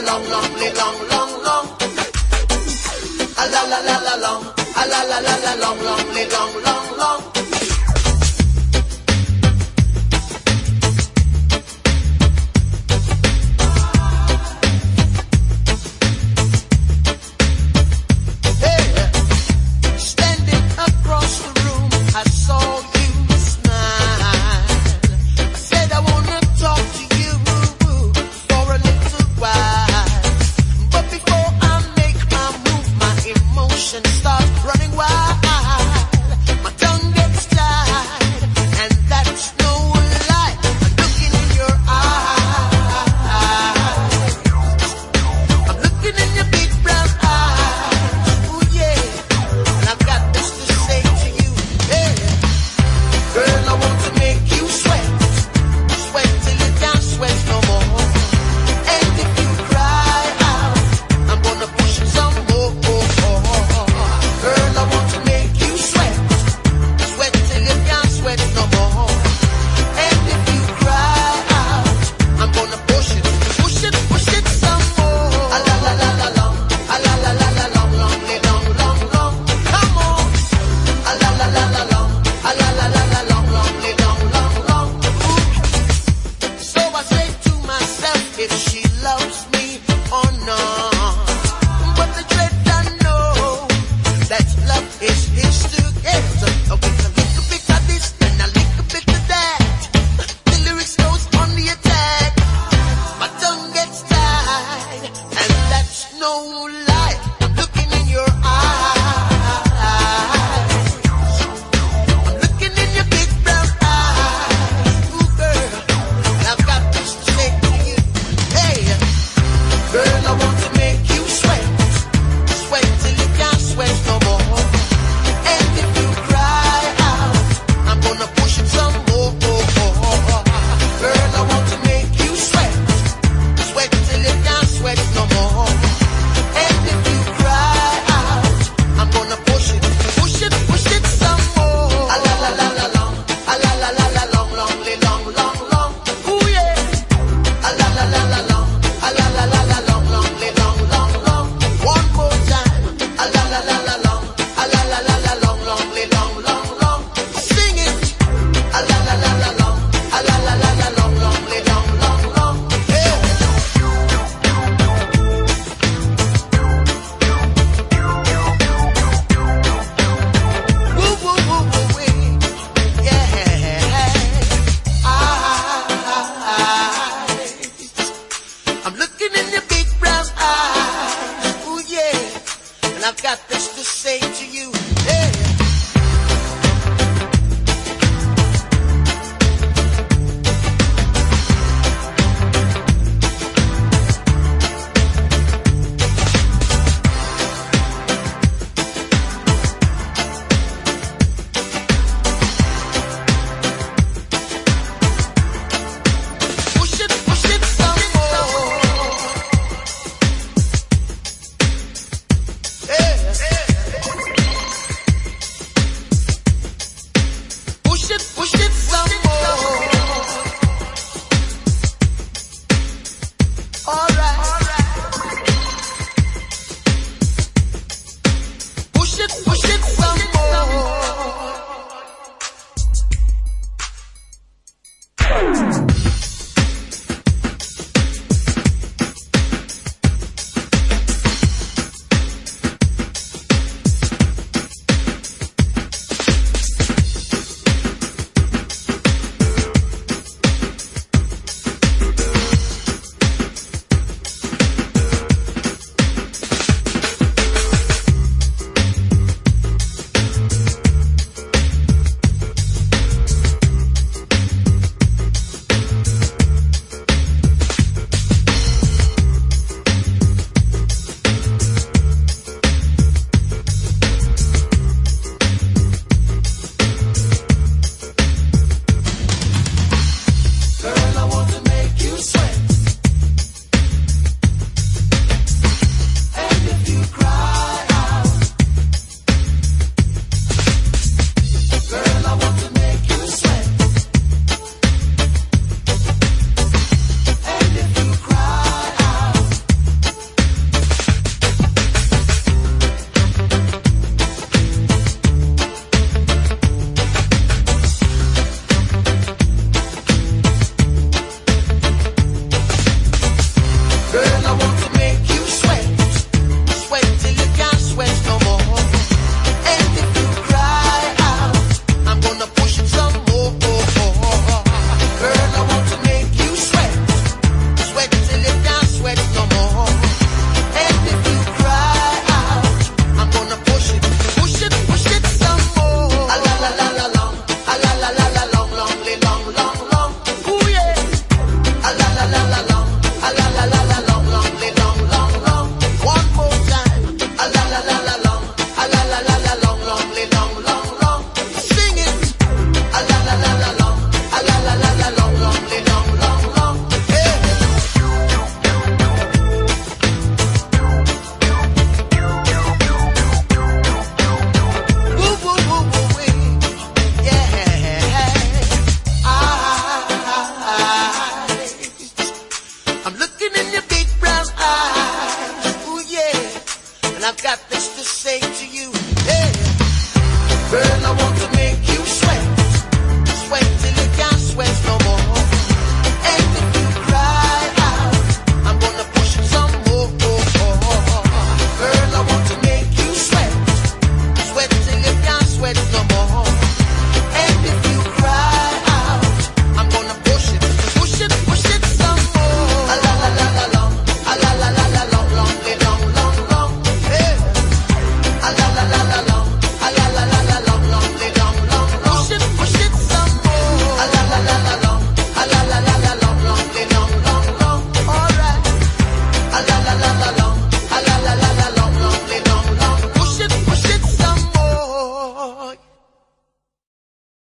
Long, long, long, long, long. A la la la la long, a la la la la long, long, long, long. ocean starts running wild. I've got this